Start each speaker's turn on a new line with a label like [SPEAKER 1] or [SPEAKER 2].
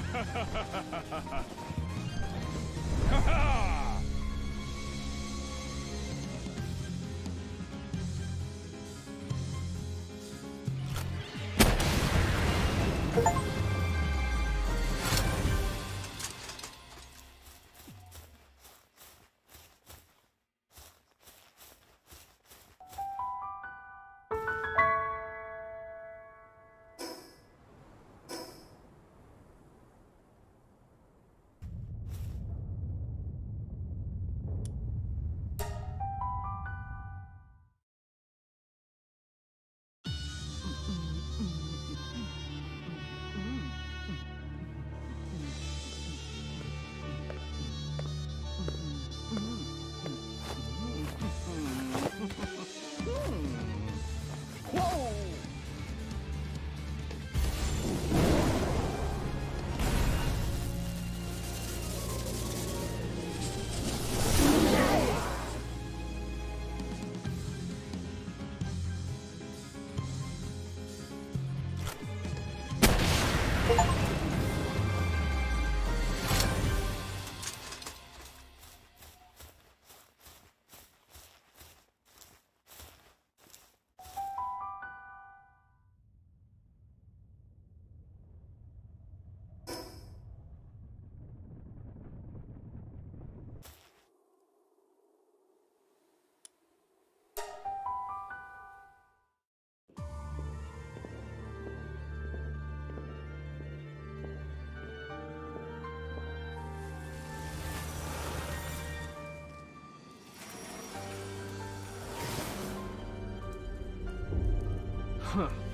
[SPEAKER 1] Ha ha ha!
[SPEAKER 2] Huh.